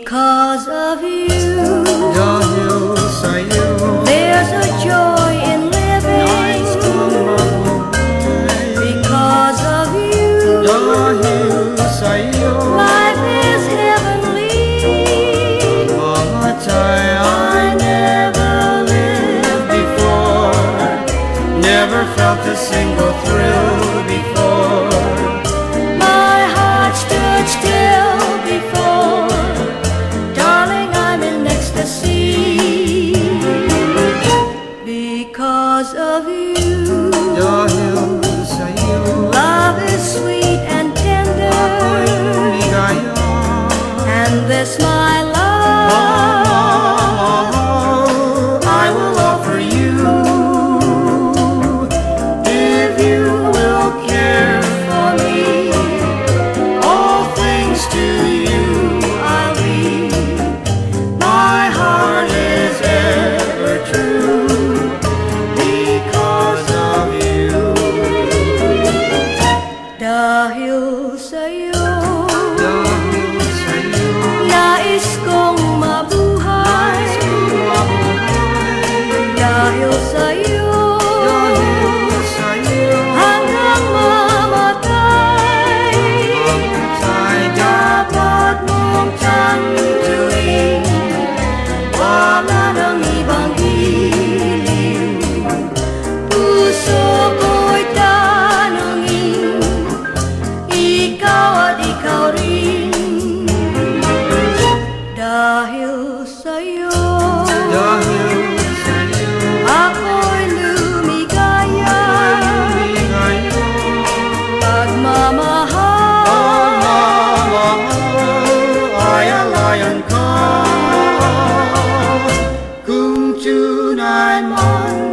Because of you. There's a joy in living. Because of you. Life is heavenly. All time I never lived before, never felt a single thrill. of you. Your hills are you. Love is sweet. Lion come. Kung chu nai mong.